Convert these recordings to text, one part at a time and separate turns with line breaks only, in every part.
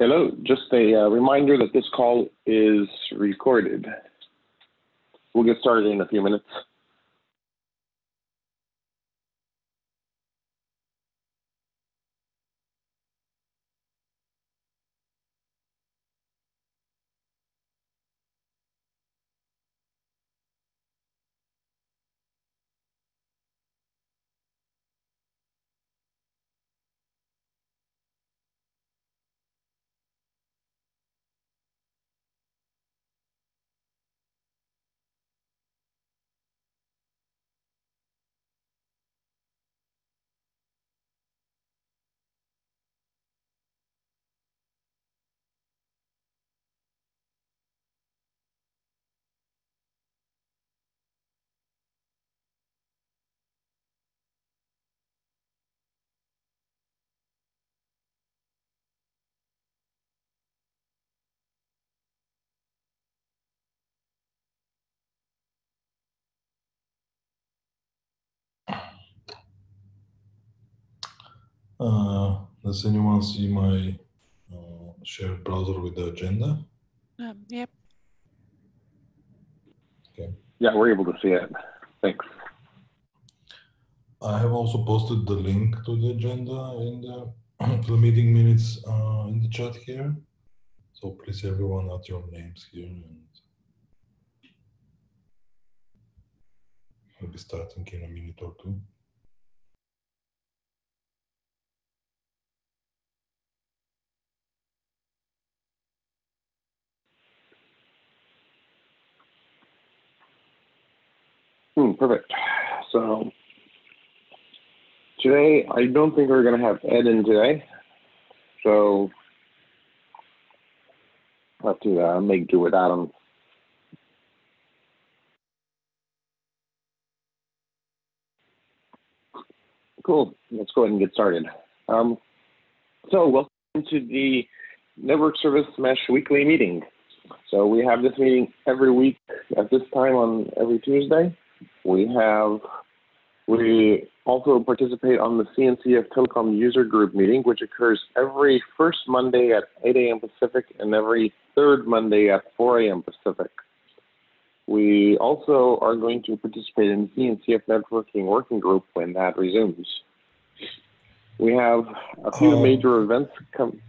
Hello, just a uh, reminder that this call is recorded. We'll get started in a few minutes.
Uh, does anyone see my uh, shared browser with the agenda?
Um, yep.
Okay.
Yeah, we're able to see it. Thanks.
I have also posted the link to the agenda in the, the meeting minutes uh, in the chat here. So please everyone add your names here and I'll be starting in a minute or two.
Hmm, perfect. So today, I don't think we're going to have Ed in today. So I'll have to uh, make do without him. Cool. Let's go ahead and get started. Um, so welcome to the Network Service Mesh Weekly Meeting. So we have this meeting every week at this time on every Tuesday. We have, we also participate on the CNCF Telecom User Group meeting, which occurs every first Monday at 8 a.m. Pacific and every third Monday at 4 a.m. Pacific. We also are going to participate in the CNCF Networking Working Group when that resumes. We have a few
Uh,
major events come.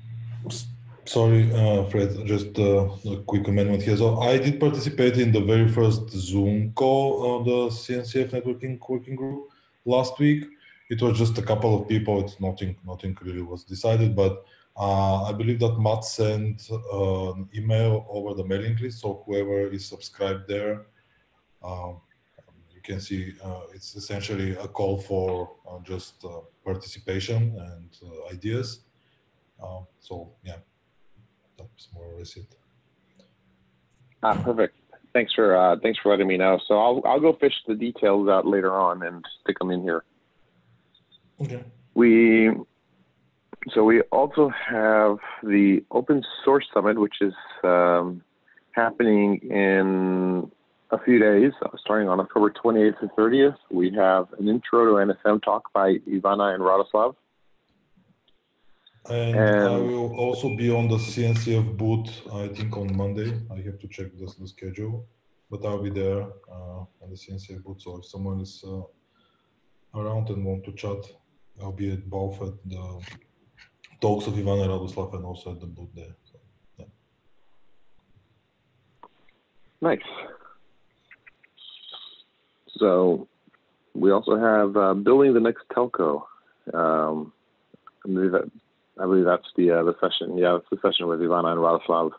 Sorry, uh, Fred, just uh, a quick amendment here. So I did participate in the very first Zoom call of the CNCF networking working group last week. It was just a couple of people. It's nothing, nothing really was decided, but uh, I believe that Matt sent uh, an email over the mailing list. So whoever is subscribed there, um, you can see uh, it's essentially a call for uh, just participation and ideas. So yeah, that's more or less it.
Ah, perfect. Thanks for uh, thanks for letting me know. So I'll I'll go fish the details out later on and stick them in here.
Okay.
We so we also have the Open Source Summit, which is um, happening in a few days, uh, starting on October 28th and 30th. We have an intro to NSM talk by Ivana and Radoslav.
And, I will also be on the CNCF booth, I think on Monday. I have to check the, the schedule, but I'll be there uh, on the CNCF booth. So if someone is uh, around and want to chat, I'll be at both at the talks of Ivana Radoslav and also at the booth there. So,
Nice. So we also have uh, building the next telco. Um, I believe that's the uh, the session. Yeah, it's the session with Ivana and Radoslav.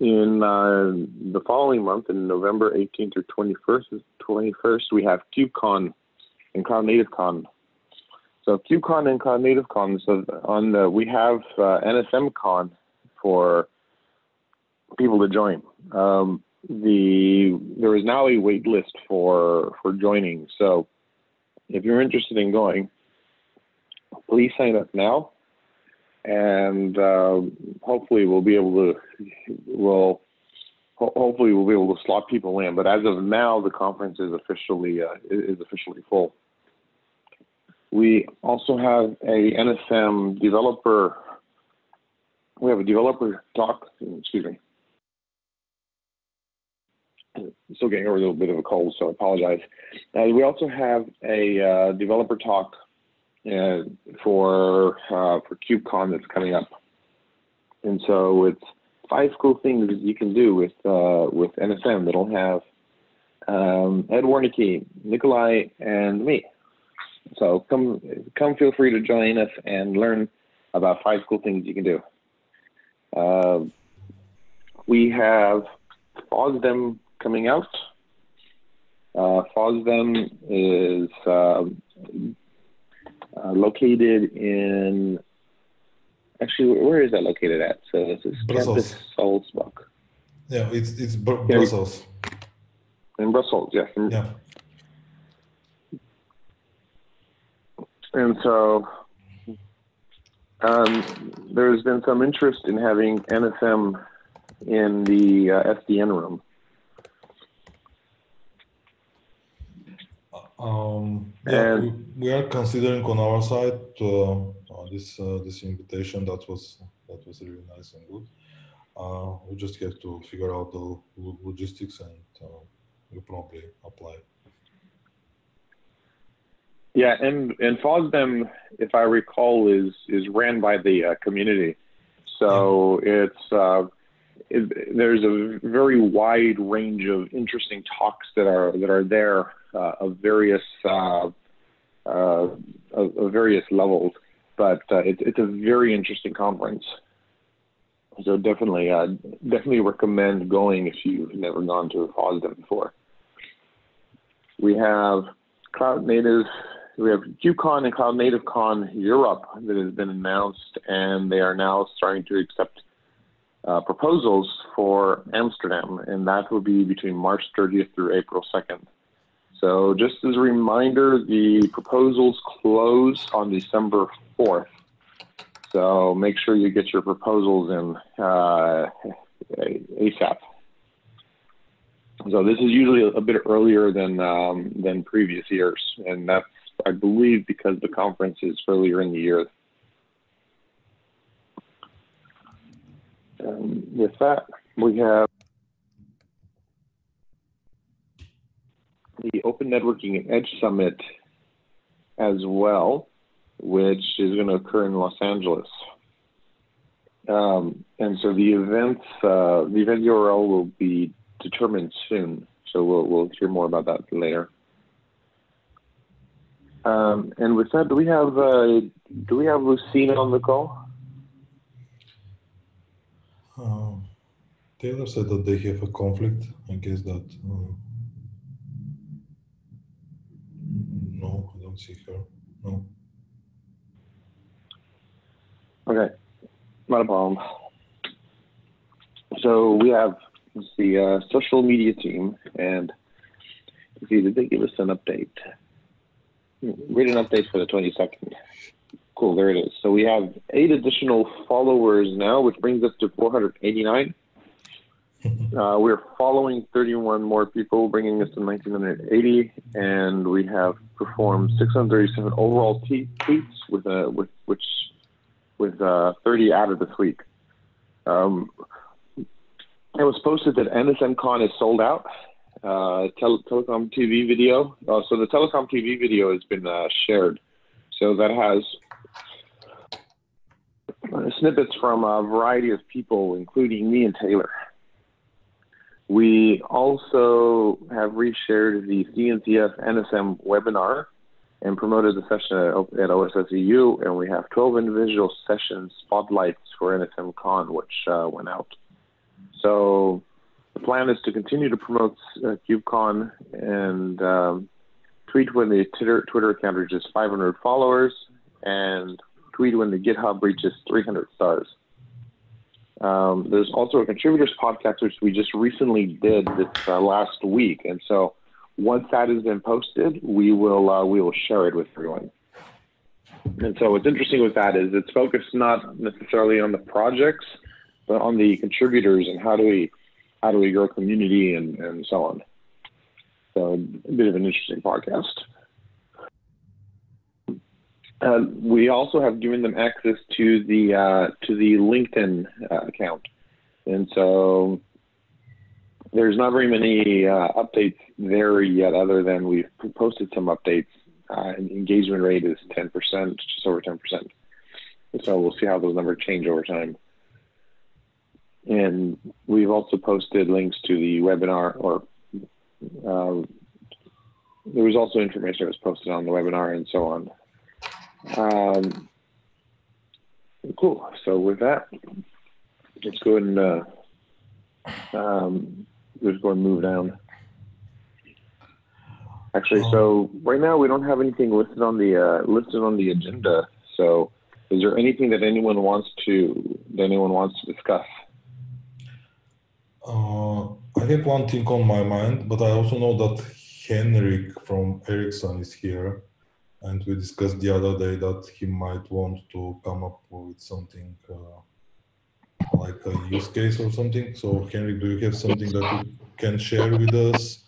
In uh, the following month, in November 18th or 21st, 21st, we have KubeCon and Cloud Native Con. So KubeCon and Cloud Native Con. So on the we have uh, NSM Con for people to join. Um, the there is now a wait list for for joining. So if you're interested in going, please sign up now, and uh, hopefully we'll be able to we'll ho- hopefully we'll be able to slot people in. But as of now, the conference is officially uh, is officially full. We also have a NSM developer we have a developer talk. Excuse me. I'm still getting over a little bit of a cold, so I apologize. Uh, we also have a uh, developer talk uh, for uh, for KubeCon that's coming up, and so it's five cool things you can do with uh, with NSM that'll have um, Ed Warnicke, Nikolai, and me. So come come feel free to join us and learn about five cool things you can do. Uh, we have FOSDEM coming out. Uh, FOSDEM is uh, located in, actually, where is that located at? So this is
Brussels.
Salzburg.
Yeah, it's it's Br- Brussels.
In Brussels, yes. In-
Yeah.
And so um, there's been some interest in having NSM in the uh, SDN room.
Um, yeah,
And-
we, we are considering on our side uh, uh, this uh, this invitation. That was that was really nice and good. Uh, we just have to figure out the logistics and uh, we'll probably apply.
Yeah, and and FOSDEM, if I recall, is is ran by the uh, community. So it's uh, it, there's a very wide range of interesting talks that are that are there uh, of various uh, uh, of, of various levels. But uh, it's it's a very interesting conference. So definitely, uh, definitely recommend going if you've never gone to a FOSDEM before. We have Cloud Native we have KubeCon and Cloud Native Con Europe that has been announced, and they are now starting to accept uh, proposals for Amsterdam, and that will be between March 30th through April 2nd. So, just as a reminder, the proposals close on December 4th. So, make sure you get your proposals in uh, ASAP. So this is usually a bit earlier than um, than previous years, and that's I believe because the conference is earlier in the year. With that, we have the Open Networking and Edge Summit as well, which is going to occur in Los Angeles. Um, and so the event, uh, the event URL will be determined soon. So we'll we'll hear more about that later. Um, and with that, do we have uh, do we have Lucina on the call?
Um, Taylor said that they have a conflict. I guess that. Uh, no, I don't see her. No.
Okay, not a problem. So we have the uh, social media team, and see, did they give us an update? Read an update for the 22nd. Cool, there it is. So we have eight additional followers now, which brings us to 489. Uh, we're following 31 more people, bringing us to 1980, and we have performed 637 overall tweets with a with which with uh, 30 added this week. Um, it was posted that NSMCon is sold out. Uh, tele- telecom TV video. Uh, so the telecom TV video has been uh, shared. So that has snippets from a variety of people, including me and Taylor. We also have reshared the CNCF NSM webinar and promoted the session at, OSSEU, and we have 12 individual session spotlights for NSM Con, which uh, went out. So the plan is to continue to promote uh, KubeCon and um, tweet when the Twitter, Twitter account reaches 500 followers and tweet when the GitHub reaches 300 stars. Um, there's also a contributors podcast which we just recently did this uh, last week, and so once that has been posted, we will uh, we will share it with everyone. And so what's interesting with that is it's focused not necessarily on the projects, but on the contributors and how do we how do we grow community and, and so on. So a bit of an interesting podcast. Uh, we also have given them access to the uh, to the LinkedIn uh, account, and so there's not very many uh, updates there yet, other than we've posted some updates. Uh, engagement rate is 10%, just over 10%. So we'll see how those numbers change over time. And we've also posted links to the webinar, or there was also information that was posted on the webinar and so on. Um, cool. So with that, let's go ahead and uh, um, let's go and move down. Actually, so right now we don't have anything listed on the uh, listed on the agenda. So, is there anything that anyone wants to that anyone wants to discuss?
Uh, I have one thing on my mind, but I also know that Henrik from Ericsson is here, and we discussed the other day that he might want to come up with something uh, like a use case or something. So, Henrik, do you have something that you can share with us?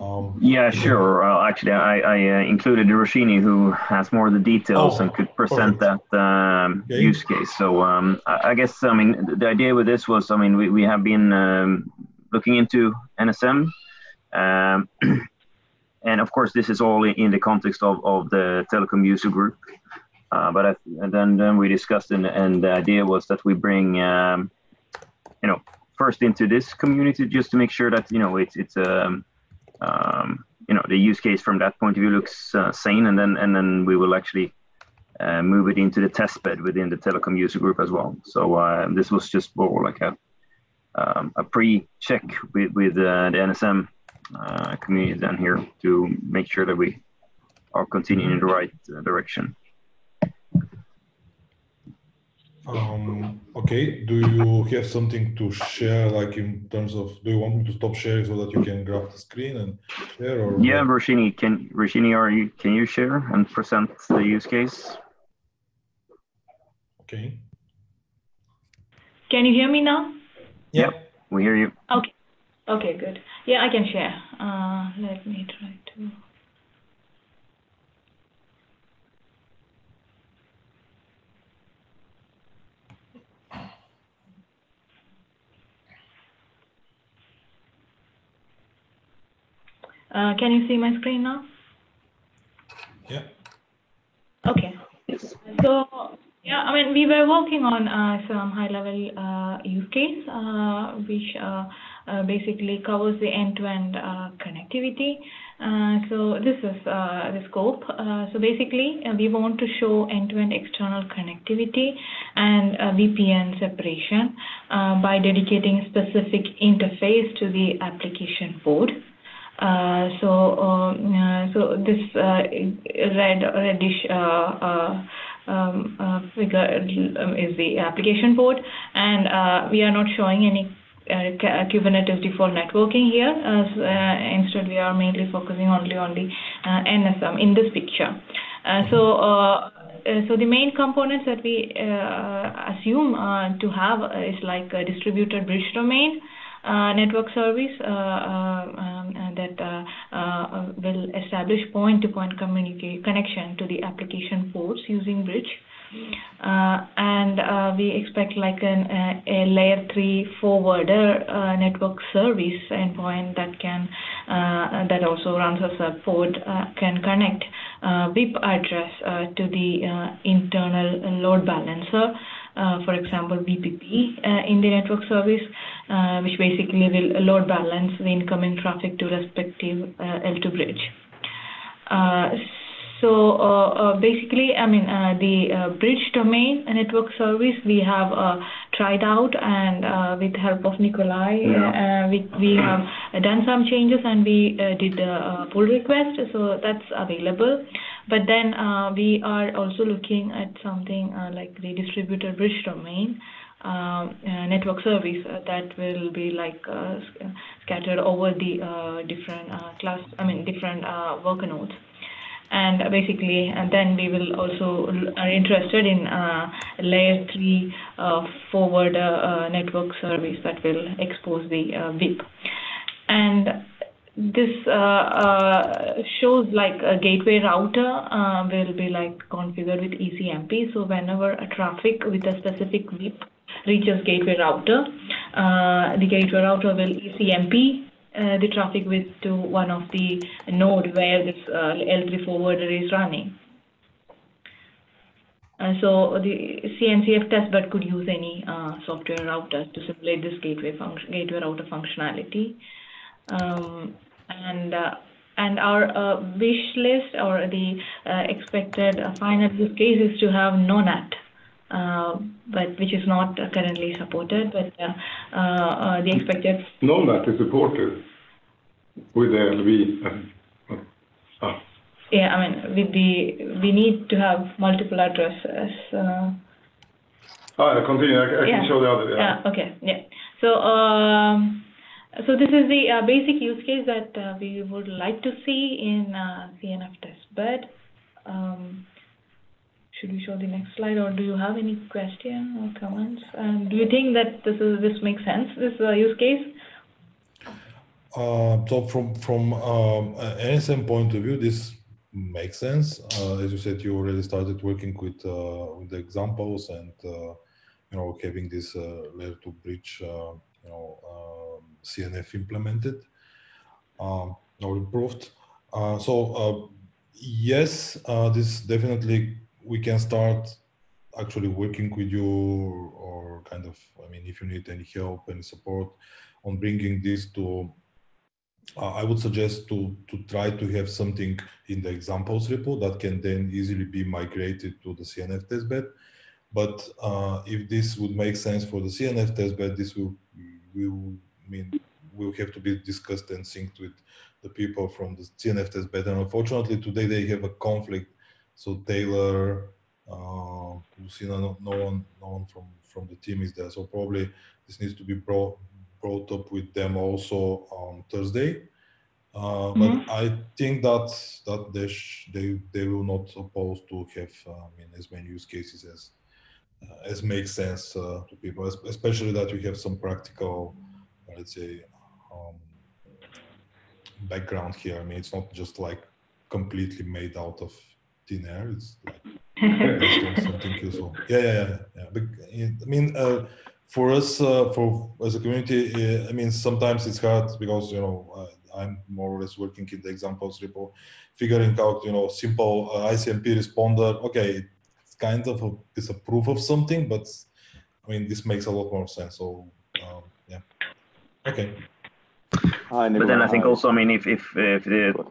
Um, yeah, sure. Uh, actually, I, I uh, included Roshini, who has more of the details oh, and could present perfect. that um, okay. use case. So um, I, I, guess I mean the idea with this was I mean we, we have been um, looking into NSM, um, and of course this is all in the context of, of the telecom user group. Uh, but I, then then we discussed and, and the idea was that we bring um, you know first into this community just to make sure that you know it's it's um, um, you know the use case from that point of view looks uh, sane, and then and then we will actually uh, move it into the test bed within the telecom user group as well. So uh, this was just more like a um, a pre-check with with uh, the NSM uh, community down here to make sure that we are continuing in the right uh, direction.
Um, okay, do you have something to share, like in terms of, do you want me to stop sharing so that you can grab the screen and share? Or
yeah, Roshini, can Roshini, are you can you share and present the use case?
Okay.
Can you hear me now?
Yeah, yep, we hear you.
Okay. Good. Yeah, I can share. Uh, let me try to. Uh, can you see my screen now?
Yeah.
Okay. So, yeah, I mean, we were working on uh, some high-level uh, use case, uh, which uh, basically covers the end-to-end -end, connectivity. so this is the scope. so basically, we want to show end-to-end -end external connectivity and VPN separation by dedicating specific interface to the application pod. Uh, so, um, uh, so this uh, red reddish um, figure um, is the application pod, and we are not showing any uh, Kubernetes default networking here. Uh, uh, instead, we are mainly focusing only on the NSM in this picture. so, so the main components that we assume to have is like a distributed bridge domain, uh, network service uh, uh, um, that will establish point-to-point -point connection to the application pods using bridge. Uh, and uh, we expect like an, a layer 3 forwarder uh, network service endpoint that can that also runs as a pod can connect VIP address to the internal load balancer uh, for example, uh, in the network service, uh, which basically will load balance the incoming traffic to respective L2 bridge. So uh, uh, basically, I mean, uh, the bridge domain network service we have tried out, and with help of Nikolai, yeah. we we have done some changes, and we did a pull request, so that's available. But then uh, we are also looking at something uh, like the distributed bridge domain uh, uh network service uh, that will be like uh, scattered over the different class, I mean different worker nodes. And basically, and then we will also are interested in layer three forward network service that will expose the VIP. And this uh, uh, shows like a gateway router uh, will be like configured with ECMP. So whenever a traffic with a specific VIP reaches gateway router, uh, the gateway router will ECMP uh, the traffic with to one of the node where this uh, L3 forwarder is running. Uh, so the CNCF testbed could use any uh, software routers to simulate this gateway function, gateway router functionality. Um, and uh, and our uh, wish list or the uh, expected final use case is to have NONAT, but which is not currently supported. But the expected
NONAT is supported with the LV.
Ah. Yeah, I mean, with the we need to have multiple addresses. Uh,
oh, continue. I, can show the other.
Yeah. yeah. Okay. Yeah. So. Um, so this is the uh, basic use case that uh, we would like to see in uh, CNF testbed. Should we show the next slide, or do you have any question or comments? Um, do you think that this is this makes sense, this uh, use case?
Uh, so from from um, NSM point of view, this makes sense. Uh, as you said, you already started working with with the examples and you know having this layer 2 bridge you know um, CNF implemented um, or improved. Uh, so uh, yes, uh, this definitely we can start actually working with you or kind of I mean if you need any help any support on bringing this to uh, I would suggest to to try to have something in the examples repo that can then easily be migrated to the CNF testbed. But uh, if this would make sense for the CNF testbed, this will will mean will have to be discussed and synced with the people from the CNF testbed. And unfortunately, today they have a conflict. So Taylor, uh, Lucina, no, no one, no one from from the team is there. So probably this needs to be brought brought up with them also on Thursday. Uh, mm-hmm. But I think that that they sh- they they will not oppose to have uh, I mean as many use cases as uh, as makes sense uh, to people, especially that we have some practical, let's say, um, background here. I mean, it's not just like completely made out of thin air. It's like something useful. Yeah, yeah, yeah. yeah. But, I mean, uh, for us, uh, for as a community, uh, I mean, sometimes it's hard because you know uh, I'm more or less working in the examples repo, figuring out you know simple ICMP responder. Okay, it's kind of a, it's a proof of something, but I mean, this makes a lot more sense. So um, yeah, okay.
But then I think also, I mean, if if, if the,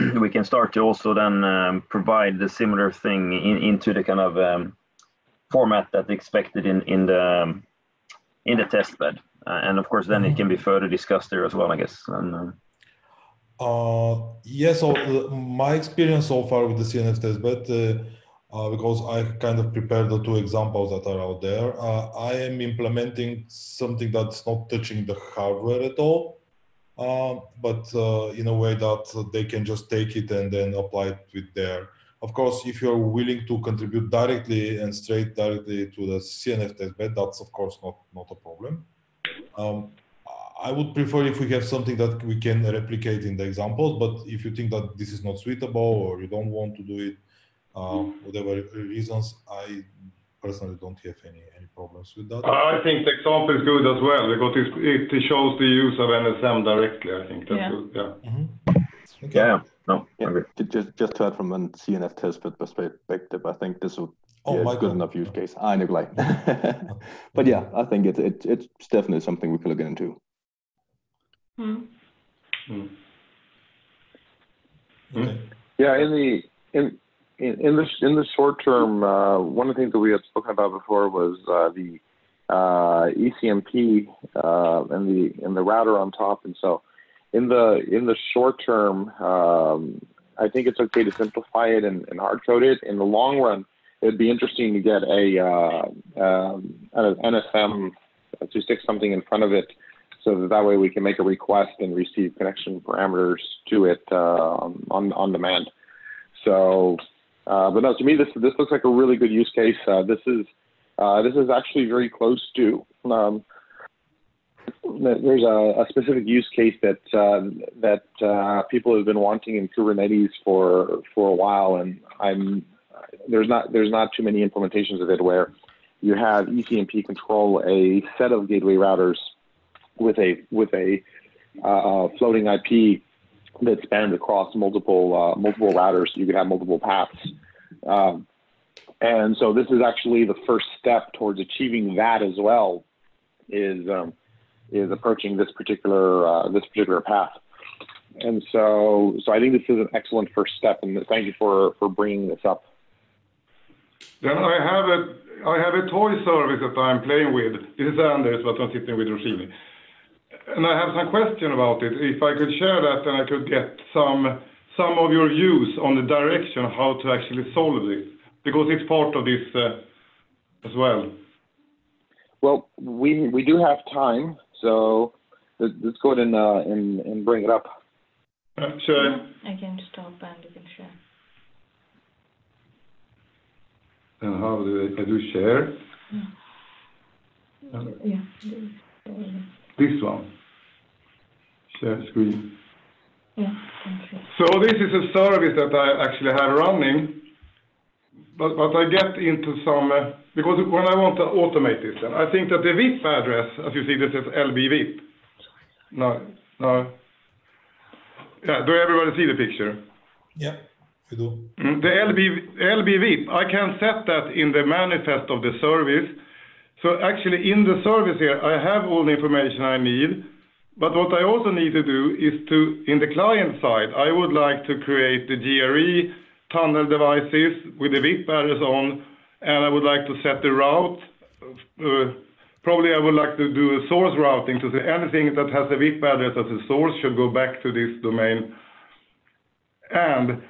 we can start to also then um, provide the similar thing in, into the kind of um, format that expected in in the um, in the test bed, uh, and of course then it can be further discussed there as well, I guess. And,
uh, uh, yeah, so uh, my experience so far with the CNF test bed, uh, uh, because I kind of prepared the two examples that are out there, I am implementing something that's not touching the hardware at all. Uh, but uh, in a way that they can just take it and then apply it with their. Of course, if you're willing to contribute directly and straight directly to the CNF testbed, that's of course not not a problem. Um, I would prefer if we have something that we can replicate in the examples, but if you think that this is not suitable or you don't want to do it, uh, whatever reasons, I personally don't have any any problems with that.
I think the example is good as well because it, it shows the use of NSM directly. I think that's yeah. good. Yeah.
Mm-hmm. Okay. Yeah. No.
Yeah. Just just to add from a CNF testbed perspective, I think this would oh, be a good God. enough use case. I know, like. but yeah, I think it's it, it's definitely something we could look into.
Mm. Mm. Okay. Yeah, in the in in, in the in the short term, uh, one of the things that we had spoken about before was uh, the uh, ECMP uh, and the and the router on top. And so, in the in the short term, um, I think it's okay to simplify it and, and hard code it. In the long run, it'd be interesting to get a uh, um, an NSM to stick something in front of it. So that, that way we can make a request and receive connection parameters to it uh, on on demand. So uh, but no, to me, this this looks like a really good use case. Uh, this is uh, this is actually very close to um, there's a, a, specific use case that uh, that uh, people have been wanting in Kubernetes for for a while, and I'm there's not there's not too many implementations of it where you have ECMP control a set of gateway routers with a with a uh, floating IP that spans across multiple uh, multiple routers. You could have multiple paths, um, and so this is actually the first step towards achieving that as well. Is um, is approaching this particular uh, this particular path, and so so I think this is an excellent first step. And thank you for for bringing this up.
Then I have a I have a toy service that I'm playing with. This is Anders, but I'm sitting with Roshini. And I have some question about it. If I could share that, then I could get some some of your views on the direction how to actually solve this, because it's part of this uh, as well.
Well, we we do have time, so let's go ahead and uh, and, and bring it up.
Uh, sure.
I can stop and you can share.
And how do I, I do share?
Yeah.
This one. Share screen.
Yeah.
So this is a service that I actually have running, but but I get into some uh, because when I want to automate this, and I think that the VIP address, as you see, this is LB VIP. No, no. Yeah, do everybody see the picture?
Yeah.
we do. the LB VIP, I can set that in the manifest of the service. So actually, in the service here, I have all the information I need, but what I also need to do is to, in the client side, I would like to create the GRE tunnel devices with the VIP address on, and I would like to set the route. Uh, probably, I would like to do a source routing to say anything that has a VIP address as a source should go back to this domain. And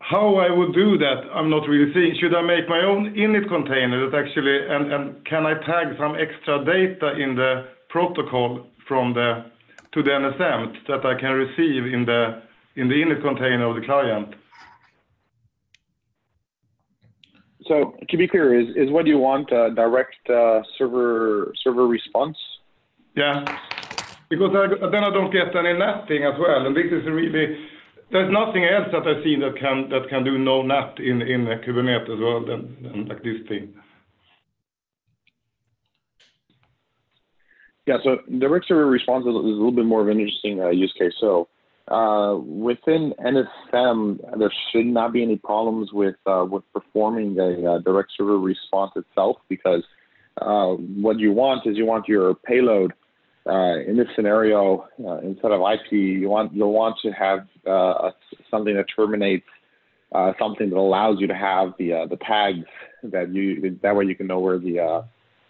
how I would do that, I'm not really seeing. Should I make my own init container that actually, and, can I tag some extra data in the protocol to the NSM that I can receive in the in the init container of the client?
So to be clear, is, is what do you want a direct uh, server server response?
Yeah, because I, then I don't get any netting as well, and this is really there's nothing else that I've seen that can that can do no NAT in in Kubernetes as well than, than like this thing.
Yeah, so direct server response is a little bit more of an interesting uh, use case. So uh, within NSM, there should not be any problems with uh, with performing a uh, direct server response itself because uh, what you want is you want your payload uh, in this scenario, instead of IP, you want you'll want to have something that terminates something that allows you to have the the tags that you that way you can know where the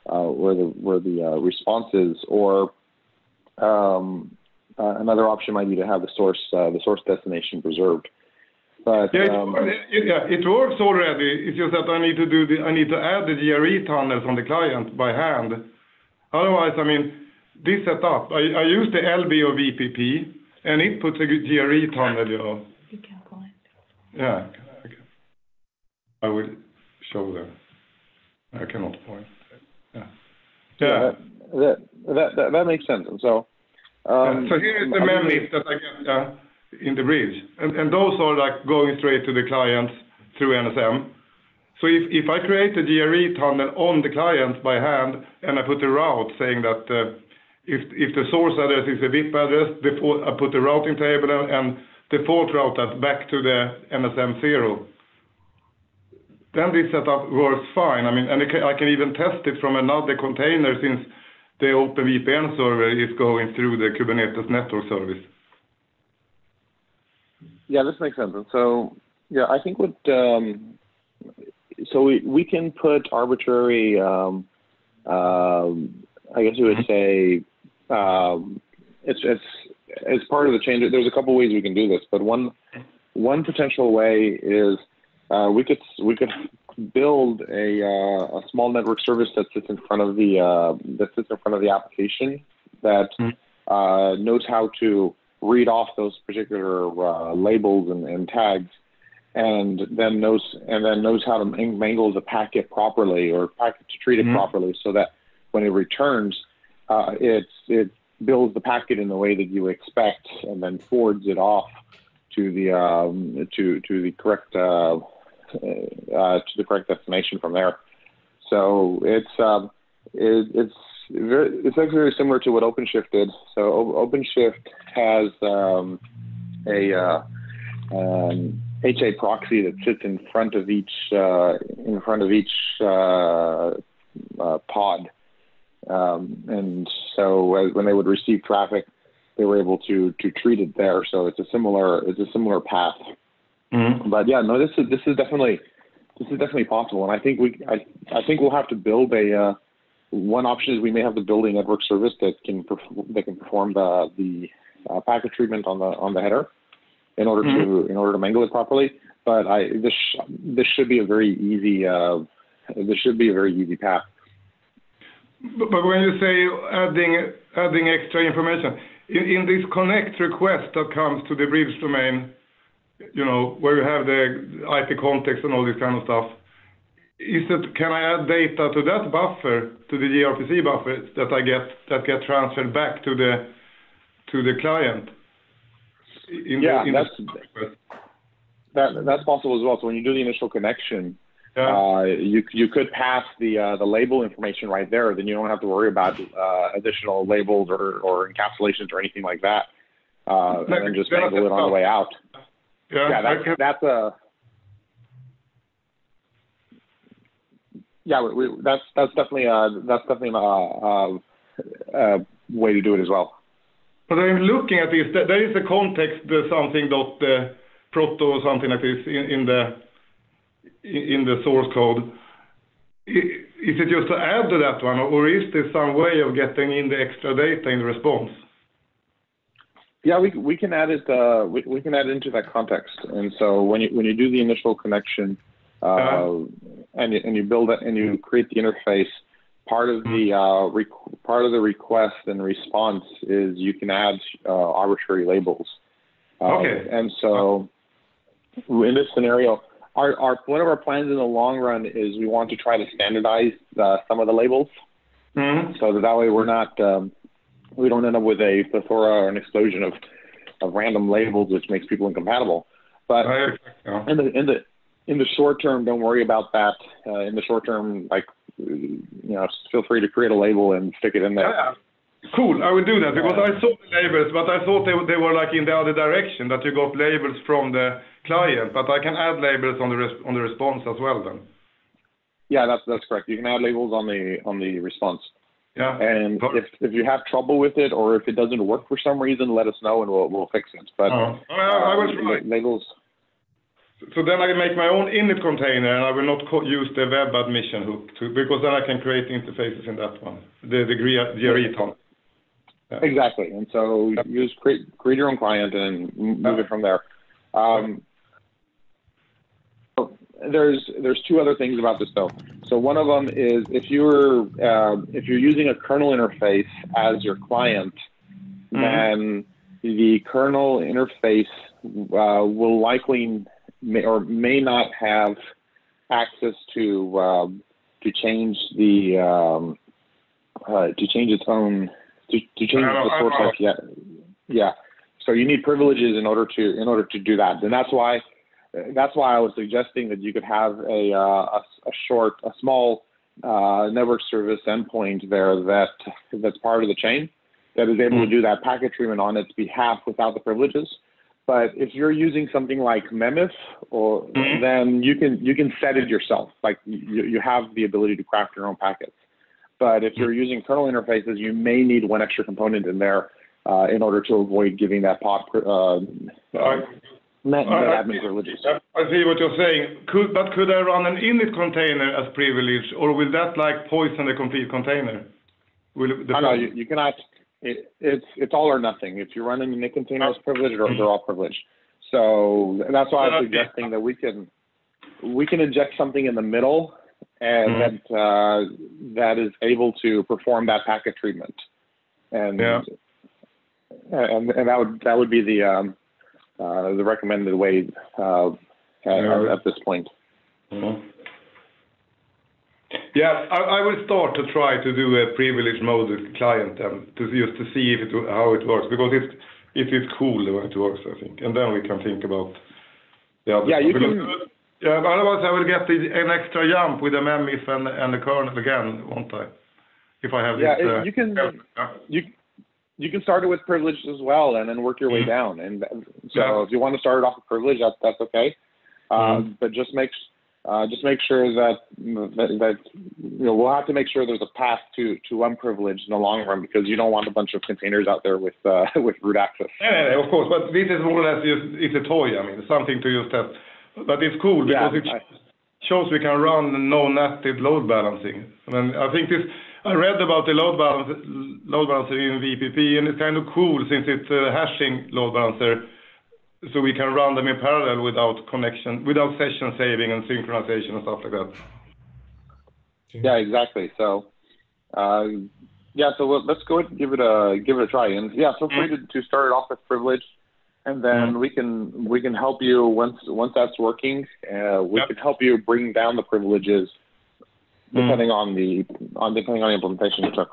uh, where the where the response is, or um, another option might be to have the source the source destination preserved. But,
yeah, um, it, yeah, it works already. It's just that I need to do the I need to add the GRE tunnels on the client by hand. Otherwise, I mean this setup, I, I use the LB or VPP, and it puts a GRE tunnel, you know.
You can point.
Yeah, I will show them. I cannot point. Yeah.
That, that, that, that makes sense. And so, um,
so here is the memifs that I get uh, in the bridge. And, and those are like going straight to the clients through NSM. So if, if I create a GRE tunnel on the client by hand and I put a route saying that uh, if the source address is a VIP address, I put the routing table and default route that back to the NSM zero. Then this setup works fine. I mean, and I can even test it from another container since the OpenVPN server is going through the Kubernetes network service.
Yeah, this makes sense. So yeah, I think what um, so we we can put arbitrary um, um, I guess you would mm-hmm. say um, it's it's it's part of the change. There's a couple ways we can do this, but one one potential way is uh, we could we could build a uh, a small network service that sits in front of the uh, that sits in front of the application that mm-hmm. knows how to read off those particular uh, labels and, and tags and then knows and then knows how to mangle the packet properly or packet to treat it mm-hmm. properly so that when it returns uh, it's it builds the packet in the way that you expect, and then forwards it off to the um, to to the correct uh, uh, to the correct destination from there. So it's um, it, it's very, it's actually very similar to what OpenShift did. So o- OpenShift has um, a uh, um, HA proxy that sits in front of each uh, in front of each uh, uh pod, um, and so when they would receive traffic, they were able to to treat it there. So it's a similar it's a similar path. Mm-hmm. But yeah, no, this is this is definitely this is definitely possible, and I think we I I think we'll have to build a uh, one option is we may have to build a network service that can perform, that can perform the the uh, packet treatment on the on the header in order mm-hmm. to in order to mangle it properly. But I this this should be a very easy uh, this should be a very easy path.
But, but when you say adding adding extra information in, in this connect request that comes to the bridge domain, you know where you have the IP context and all this kind of stuff. Is it can I add data to that buffer to the gRPC buffer that I get that get transferred back to the to the client?
in yeah, the, in that's the... that that's possible as well. So when you do the initial connection, yeah. uh, you you could pass the uh, the label information right there. Then you don't have to worry about uh, additional labels or, or encapsulations or anything like that, uh, and then just mangle it on the way out. Yeah, yeah that's that's a yeah, we, we, that's that's definitely a, that's definitely a, a, a way to do it as well.
But I'm looking at this, there is a context, something dot uh, proto or something like this in the in the source code. Is it just to add to that one, or is there some way of getting in the extra data in the response?
Yeah, we we can add it uh, We can add into that context. And so when you when you do the initial connection, uh, uh-huh. and you build it and you create the interface, part of the uh, rec- part of the request and response is you can add uh, arbitrary labels.
Uh, okay.
And so in this scenario, our, our one of our plans in the long run is we want to try to standardize uh, some of the labels, mm-hmm. so that that way we're not um, we don't end up with a plethora or an explosion of of random labels, which makes people incompatible. But in the in the in the short term, don't worry about that. Uh, in the short term, like you know, feel free to create a label and stick it in there.
Yeah. Cool, I will do that because I saw the labels, but I thought they, they were like in the other direction, that you got labels from the client, but I can add labels on the res- on the response as well then.
Yeah, that's that's correct. You can add labels on the on the response.
Yeah.
And if if you have trouble with it or if it doesn't work for some reason, let us know and we'll we'll fix it. But
uh, I, I will
uh, try. labels
so then I can make my own init container, and I will not use the web admission hook to, because then I can create interfaces in that one, the, the GRE ton.
Yeah. Exactly. And so use create, create your own client and move yeah. it from there. Um, there's there's two other things about this though. So one of them is if you're uh, if you're using a kernel interface as your client, mm-hmm. then the kernel interface uh, will likely may or may not have access to um, to change the um, uh, to change its own to, to change the source type. Yeah, yeah. So you need privileges in order to in order to do that, and that's why that's why I was suggesting that you could have a uh, a, a, short, a small uh, network service endpoint there that that's part of the chain that is able mm-hmm. to do that packet treatment on its behalf without the privileges. But if you're using something like Memif, or mm-hmm. then you can you can set it yourself. Like you, you have the ability to craft your own packets. But if you're mm-hmm. using kernel interfaces, you may need one extra component in there uh, in order to avoid giving that pod uh, uh, net, admin privileges.
I see what you're saying. Could, but could I run an init container as privilege, or will that like poison the complete container?
Will the, no, you, you cannot it, it's it's all or nothing. If you're running init container as privileged, or they're all privileged. So that's why I'm suggesting that we can we can inject something in the middle and mm-hmm. that uh, that is able to perform that packet treatment. And yeah. and, and that would that would be the um, uh, the recommended way uh, at, yeah. at, this point.
Mm-hmm. Yeah, I, I will start to try to do a privilege mode client and to just to see if it, how it works because it it is cool when it works, I think, and then we can think about the other.
Yeah, you
because,
can.
Yeah, otherwise I will get the, an extra jump with the memif and and the kernel again, won't I? If I have
Yeah,
this,
it-
uh,
you can.
yeah.
You you can start it with privilege as well, and then work your way
Mhm.
down. And so,
Yeah.
if you want to start it off with privilege, that's that's okay. Uh,
Mhm.
But just make uh, just make sure that, that that you know we'll have to make sure there's a path to to unprivileged in the long run because you don't want a bunch of containers out there with uh, with root access.
Yeah, yeah, yeah, of course, but this is more or less just, it's a toy, I mean, something to use test. But it's cool
Yeah,
because it
I-
shows we can run no native load balancing. I mean, I think this, I read about the load balance, load balancer in VPP, and it's kind of cool since it's a hashing load balancer, so we can run them in parallel without connection, without session saving and synchronization and stuff like that.
Yeah, exactly. So, uh, yeah, let's go ahead and give it a give it a try. And yeah, feel free to, to start it off with privilege, and then we can we can help you once once that's working. Uh, we can help you bring down the privileges depending on the on depending on the implementation you took.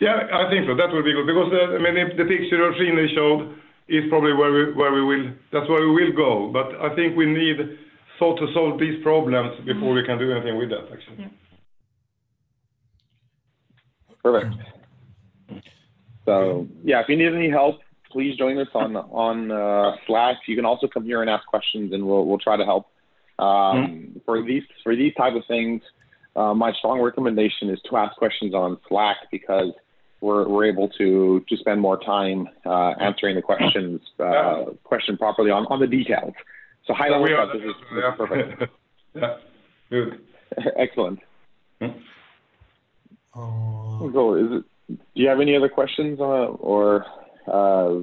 Yeah, I think so. That would be good because, uh, I mean, if the picture Roshini showed is probably where we, where we will, that's where we will go. But I think we need so to solve these problems before we can do anything with that, actually.
Perfect. So yeah, if you need any help, please join us on on uh, Slack. You can also come here and ask questions, and we'll we'll try to help. Um, For these for these type of things, uh, my strong recommendation is to ask questions on Slack because we're we're able to to spend more time uh, answering the questions uh, question properly on on the details. So high level stuff this is, this is perfect.
Yeah, good.
Excellent.
Uh,
So is it? Do you have any other questions uh, or? Uh,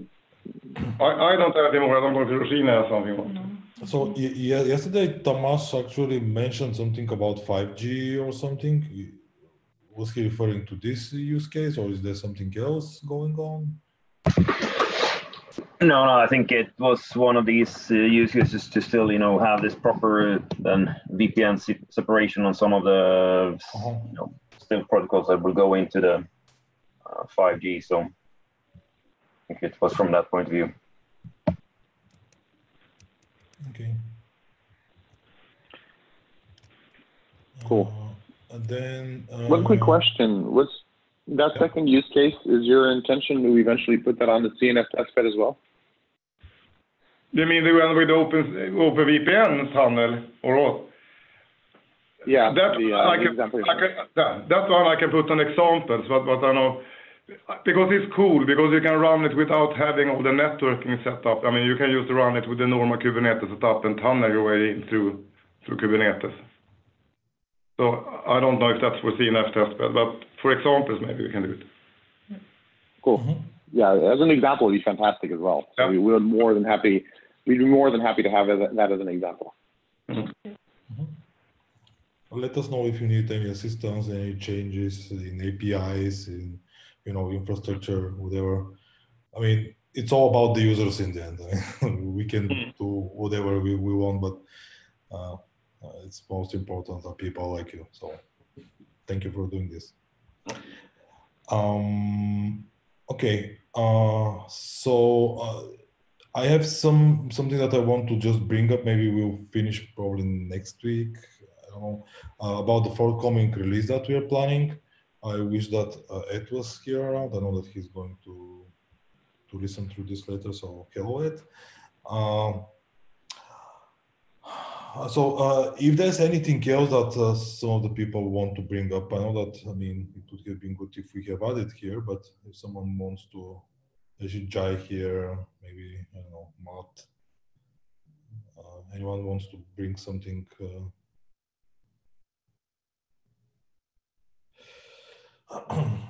I, I don't have any more. I don't know if Roshini has something. more.
So yeah, yesterday Tomas actually mentioned something about 5G or something. Was he referring to this use case, or is there something else going on?
No, no, I think it was one of these uh, use cases to still, you know, have this proper uh, then VPN se- separation on some of the
Uh-huh.
you know, still protocols that will go into the uh, 5G. So I think it was from that point of view.
Okay.
Cool.
Uh, and then uh,
One quick question: Was that
Yeah.
second use case is your intention to eventually put that on the CNF testbed as well?
You mean the one with open OpenVPN tunnel or what?
Yeah,
That
the,
I
uh, the
can. I can, that, that one I can put on examples, but, but I know, because it's cool, because you can run it without having all the networking set up. I mean, you can just run it with the normal Kubernetes setup and tunnel your way in through, through Kubernetes. So I don't know if that's for CNF testbed, but for examples, maybe we can do it.
Cool.
Mhm.
Yeah, as an example, it'd be fantastic as well. So
Yeah.
we would more than happy. We'd be more than happy to have that that as an example.
let us know if you need any assistance, any changes in APIs, in you know infrastructure, whatever. I mean, it's all about the users in the end. we can do whatever we, we want, but uh, uh, it's most important that people like you. So thank you for doing this. Um, okay, uh, so uh, I have some something that I want to just bring up. Maybe we'll finish probably next week. I don't know uh, about the forthcoming release that we are planning. I wish that uh, Ed was here around. I know that he's going to to listen through this later. So hello, Ed. Um, so uh, if there's anything else that uh, some of the people want to bring up, I know that, I mean, it would have been good if we have added here, but if someone wants to, Jai here, maybe, I don't know, Matt, uh, anyone wants to bring something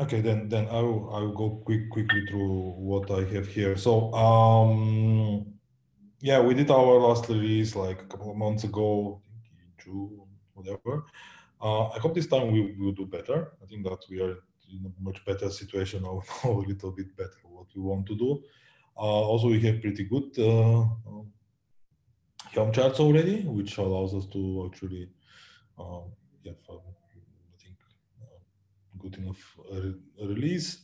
Okay, then then I will I will go quick quickly through what I have here. So um yeah, we did our last release like a couple of months ago, in June, whatever. Uh, I hope this time we will do better. I think that we are in a much better situation or a little bit better what we want to do. Uh, also, we have pretty good uh, Helm charts already, which allows us to actually uh, have, um, I think, uh, good enough re- release.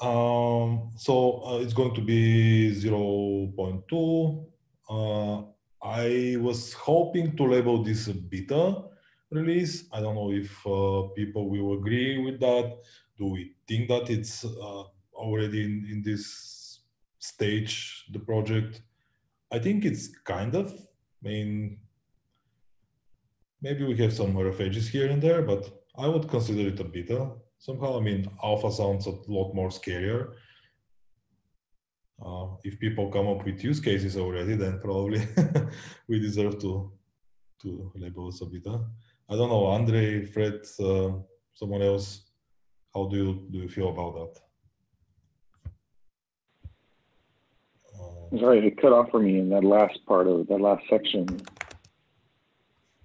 Um, so uh, it's going to be 0.2. Uh, I was hoping to label this a beta release. I don't know if uh, people will agree with that. Do we think that it's already in, in this stage, the project? I think it's kind of. I mean, maybe we have some rough edges here and there, but I would consider it a beta somehow. I mean, alpha sounds a lot more scarier. Uh, if people come up with use cases already, then probably we deserve to to label us a beta. I don't know, Andre, Fred, uh, someone else. How do you do you feel about that?
Sorry, it cut off for me in that last part of that last section.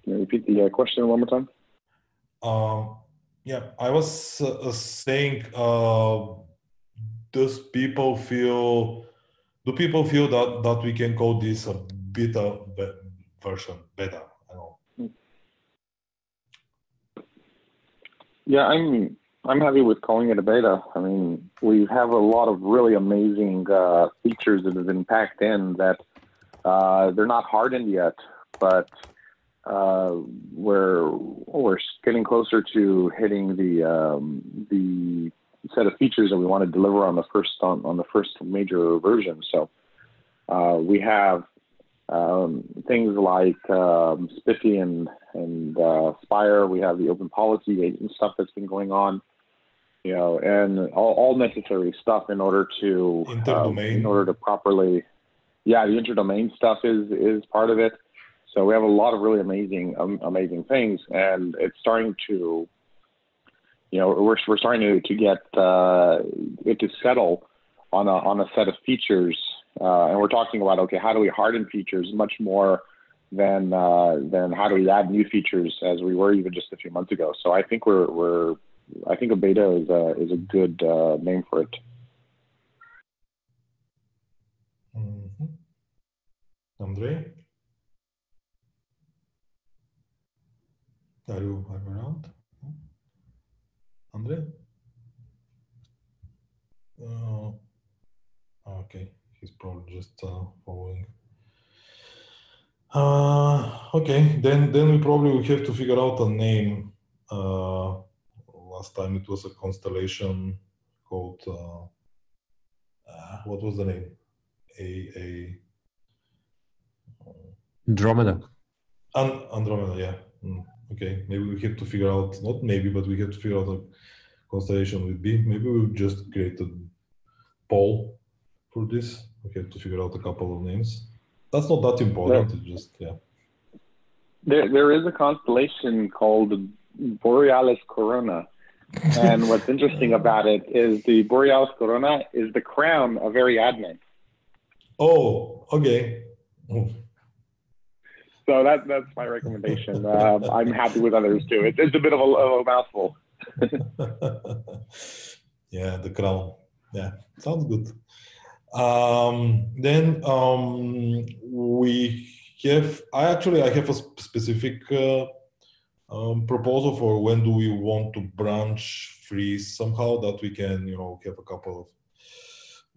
Can you repeat the uh, question one more time?
Um, yeah, I was uh, uh, saying, uh, does people feel, do people feel that that we can call this a beta version, beta? I know.
Yeah, I'm I'm happy with calling it a beta. I mean, we have a lot of really amazing uh, features that have been packed in that uh, they're not hardened yet, but uh, we're we're getting closer to hitting the um, the set of features that we want to deliver on the first on, on the first major version. So uh, we have um, things like um, SPIFFE and and uh, Spire. We have the open policy and stuff that's been going on. You know, and all, all necessary stuff in order to
um,
in order to properly, yeah, the interdomain stuff is is part of it. So we have a lot of really amazing, um, amazing things, and it's starting to, you know, we're we're starting to to get uh, it to settle on a on a set of features, uh, and we're talking about okay, how do we harden features much more than uh, than how do we add new features as we were even just a few months ago. So I think we're we're I think a beta is a is a good uh, name for it.
Mm-hmm. Andre. Are you, are you around? Andre? Uh, okay, he's probably just uh, following. Uh, okay, then then we probably will have to figure out a name. Uh, last time it was a constellation called uh, uh, what was the name? A a
Andromeda.
An- Andromeda, yeah. Mm okay, maybe we have to figure out, not maybe, but we have to figure out a constellation with B. Maybe we'll just create a poll for this. We have to figure out a couple of names. That's not that important. It's just, yeah.
There, there is a constellation called Borealis Corona. and what's interesting about it is the Borealis Corona is the crown of Ariadne.
Oh, okay. Oh,
So that that's my recommendation. Um, I'm happy with others too. It's, it's a bit of a, a mouthful.
yeah, the crown. Yeah, sounds good. Um, then um, we have. I actually I have a specific uh, um, proposal for when do we want to branch freeze somehow that we can you know have a couple of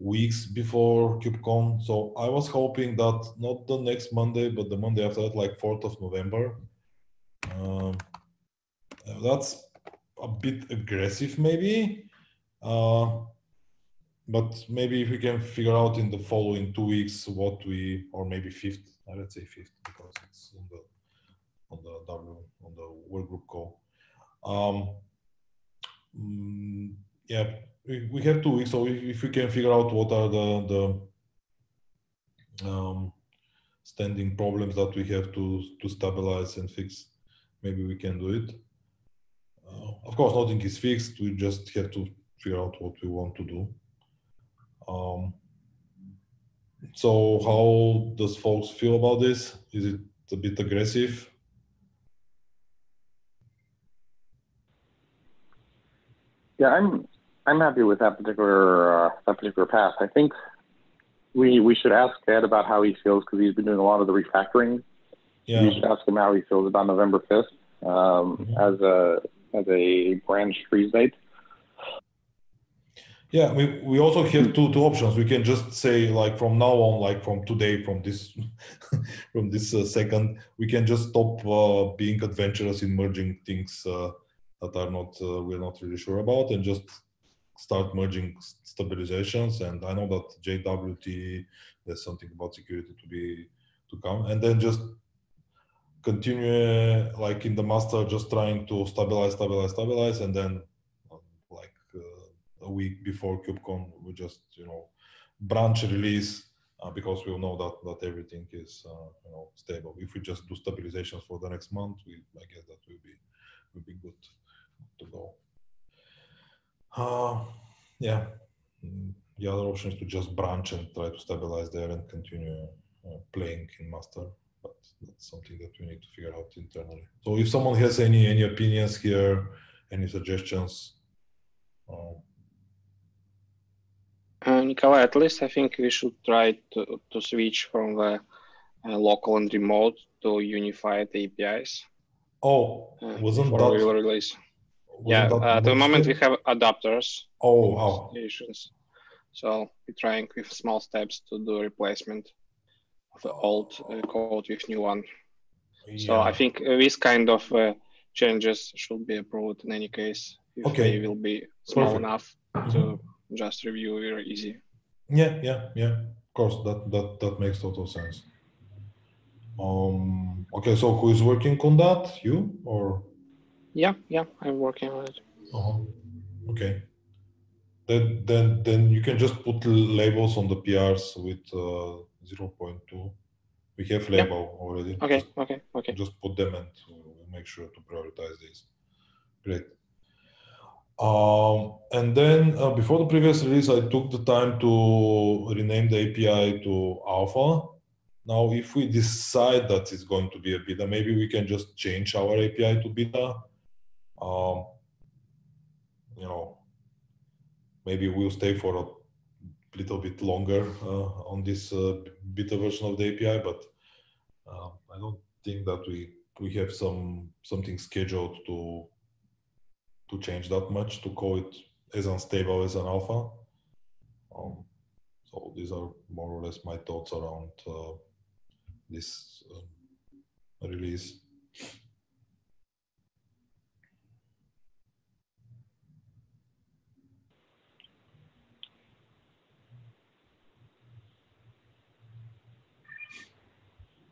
weeks before KubeCon. So I was hoping that not the next Monday, but the Monday after that, like 4th of November. Um, that's a bit aggressive, maybe. Uh, but maybe if we can figure out in the following two weeks what we, or maybe fifth, uh, let's say fifth, because it's on the on the W on the work group call. Um, mm, yeah, we have two weeks, so if, we can figure out what are the the um, standing problems that we have to to stabilize and fix, maybe we can do it. Uh, of course, nothing is fixed. We just have to figure out what we want to do. Um, so, how does folks feel about this? Is it a bit aggressive?
Yeah, I'm I'm happy with that particular uh, that particular path. I think we we should ask Ed about how he feels because he's been doing a lot of the refactoring. Yeah. We should ask him how he feels about November fifth, um, mm-hmm. as a as a branch freeze date.
Yeah, we, we also have two two options. We can just say like from now on, like from today, from this from this uh, second, we can just stop uh, being adventurous in merging things uh, that are not uh, we're not really sure about, and just start merging stabilizations. And I know that JWT there's something about security to be to come, and then just continue like in the master, just trying to stabilize, stabilize, stabilize, and then like a week before KubeCon, we just you know branch release uh, because we'll know that that everything is uh, you know stable. If we just do stabilizations for the next month, we I guess that will be will be good to go. Uh, yeah, mm, the other option is to just branch and try to stabilize there and continue uh, playing in master. But that's something that we need to figure out internally. So if someone has any any opinions here, any suggestions, uh,
uh, Nikolai, at least I think we should try to, to switch from the uh, local and remote to unified APIs.
Oh, uh, wasn't that
release? Yeah, uh, at the moment we have adapters.
Oh, wow.
Stations. So we're trying with small steps to do replacement of the old uh, code with new one. Yeah. So I think this kind of uh, changes should be approved in any case if okay. they will be small Perfect. enough mm-hmm. to just review very easy.
Yeah, yeah, yeah. Of course, that that that makes total sense. Um. Okay, so who is working on that? You or?
Yeah, yeah, I'm working on it.
Uh-huh. Okay. Then then then you can just put labels on the PRs with uh, 0.2. We have label yep. already.
Okay,
just,
okay, okay.
Just put them and we'll make sure to prioritize these. Great. Um, and then uh, before the previous release, I took the time to rename the API to Alpha. Now, if we decide that it's going to be a beta, maybe we can just change our API to beta. Um, you know, maybe we'll stay for a little bit longer uh, on this uh, beta version of the API, but uh, I don't think that we we have some something scheduled to to change that much to call it as unstable as an alpha. Um, so these are more or less my thoughts around uh, this uh, release.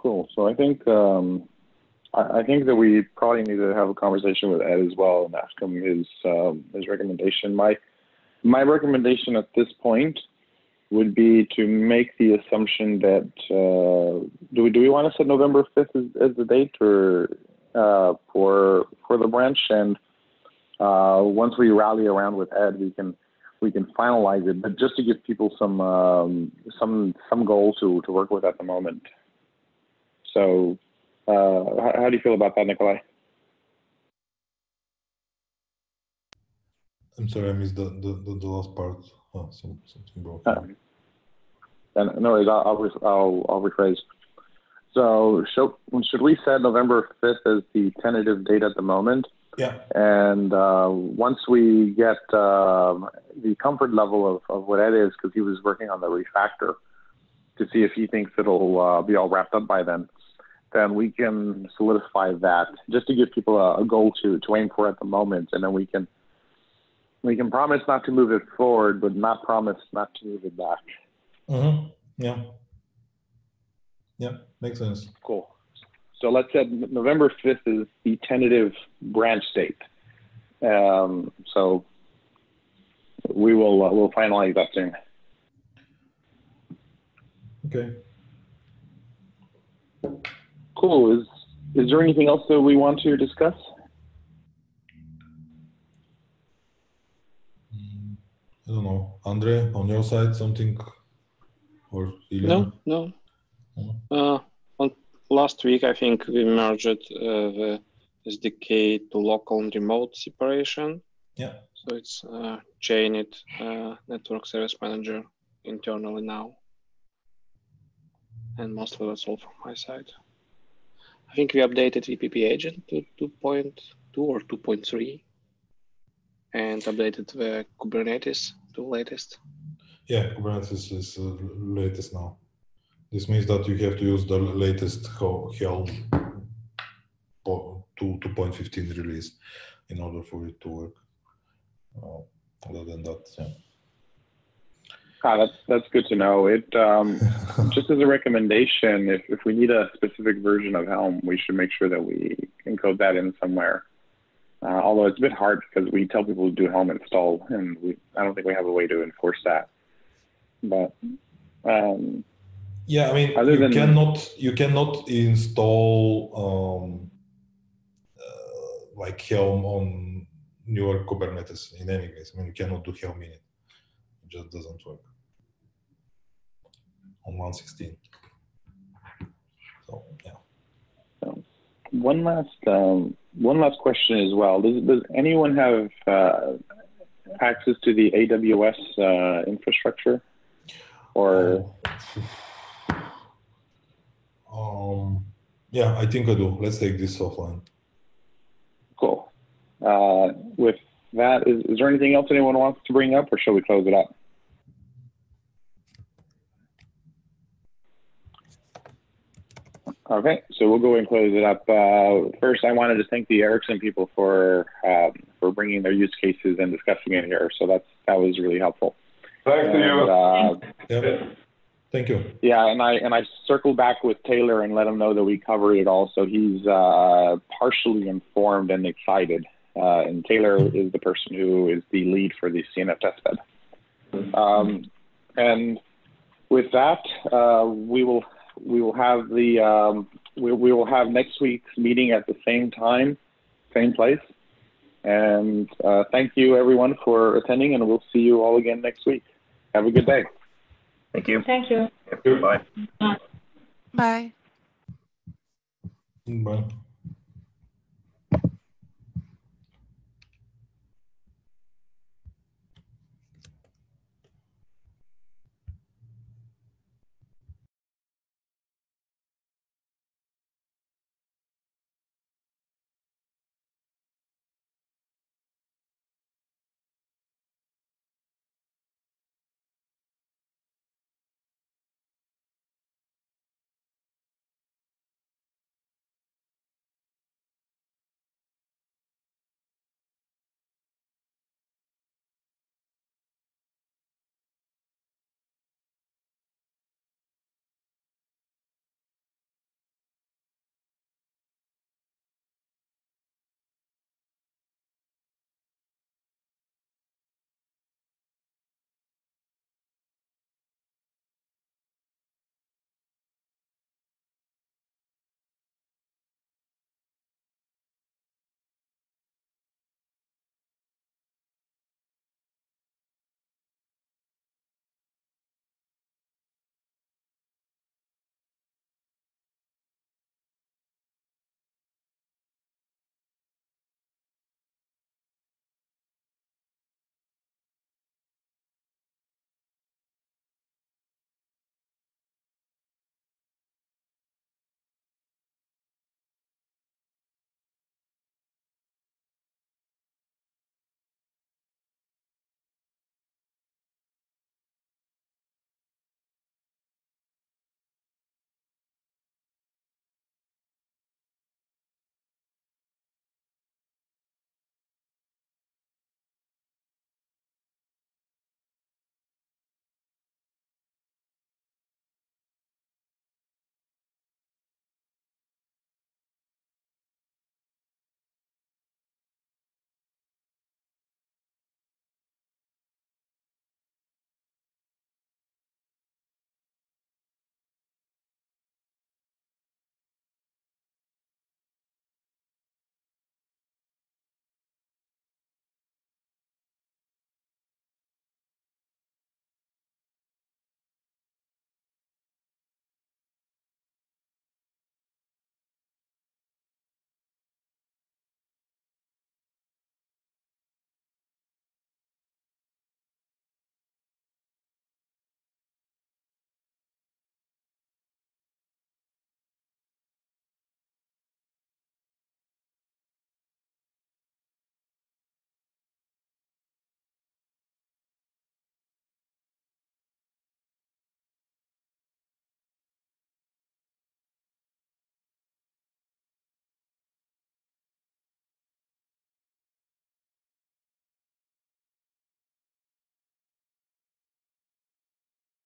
Cool. So I think um, I, I think that we probably need to have a conversation with Ed as well and ask him his um, his recommendation. My my recommendation at this point would be to make the assumption that uh, do we do we want to set November fifth as, as the date or uh, for for the branch and uh, once we rally around with Ed we can we can finalize it but just to give people some um, some some goals to to work with at the moment. So uh, how, how, do you feel about that, Nikolai?
I'm sorry, I missed the, the, the, last part. Oh, some, something broke. Uh,
no worries, I'll, I'll, I'll, I'll rephrase. So should, should we set November 5th as the tentative date at the moment?
Yeah.
And uh, once we get uh, the comfort level of, of what Ed is, because he was working on the refactor, to see if he thinks it'll uh, be all wrapped up by then then we can solidify that just to give people a, a, goal to, to aim for at the moment. And then we can we can promise not to move it forward, but not promise not to move it back.
Mm-hmm. Yeah. Yeah, makes sense.
Cool. So let's say November 5th is the tentative branch date. Um, so we will uh, we'll finalize that soon.
Okay.
Cool. Is is there anything else that we want to discuss?
I don't know. Andre, on your side, something or
No, no. Uh, on last week, I think we merged uh, the SDK to local and remote separation.
Yeah.
So it's uh, chained uh, network service manager internally now. And mostly that's all from my side. I think we updated VPP agent to 2.2 or 2.3 and updated the Kubernetes to latest.
Yeah, Kubernetes is uh, latest now. This means that you have to use the latest Helm 2.15 release in order for it to work. Uh, other than that, yeah.
Ah, that's that's good to know. It um, just as a recommendation, if if we need a specific version of Helm, we should make sure that we encode that in somewhere. Uh, although it's a bit hard because we tell people to do Helm install, and we I don't think we have a way to enforce that. But um,
yeah, I mean, you than, cannot you cannot install um, uh, like Helm on newer Kubernetes in any case. I mean, you cannot do Helm init. It just doesn't work on 116. So yeah.
So, one last um, one last question as well. Does does anyone have uh, access to the AWS uh, infrastructure? Or
um, yeah, I think I do. Let's take this offline.
Cool. Uh, with that, is, is there anything else anyone wants to bring up, or shall we close it up? Okay, so we'll go and close it up. Uh, first, I wanted to thank the Ericsson people for um, for bringing their use cases and discussing it here. So that's that was really helpful.
Thanks to you. Uh,
yeah. Thank you.
Yeah, and I and I circled back with Taylor and let him know that we covered it all. So he's uh, partially informed and excited. Uh, and Taylor is the person who is the lead for the CNF testbed. Um, and with that, uh, we will we will have the um, we, we will have next week's meeting at the same time, same place. And uh, thank you everyone for attending, and we'll see you all again next week. Have a good day.
Thank you.
Thank you.
Bye.
Bye.
Bye.